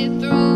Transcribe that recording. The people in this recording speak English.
it through.